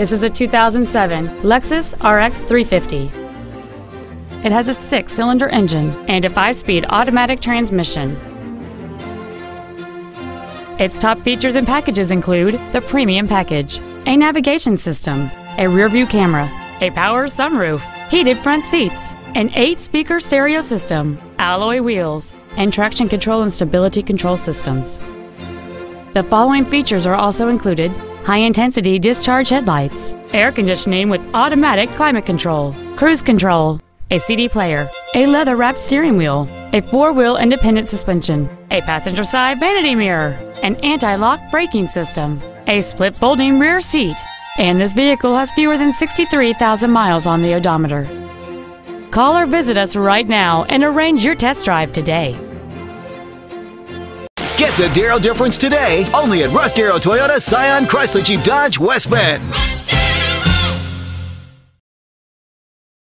This is a 2007 Lexus RX 350. It has a six cylinder engine and a five speed automatic transmission. Its top features and packages include the Premium Package, a navigation system, a rear view camera, a power sunroof, heated front seats, an eight speaker stereo system, alloy wheels, and traction control and stability control systems. The following features are also included high intensity discharge headlights, air conditioning with automatic climate control, cruise control, a CD player, a leather wrapped steering wheel, a four wheel independent suspension, a passenger side vanity mirror, an anti lock braking system, a split folding rear seat, and this vehicle has fewer than 63,000 miles on the odometer. Call or visit us right now and arrange your test drive today. Get the Darrow difference today, only at Russ Darrow Toyota Scion Chrysler Jeep Dodge West Bend.